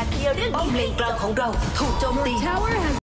การเคลียร์เรื่องป้อม Tower has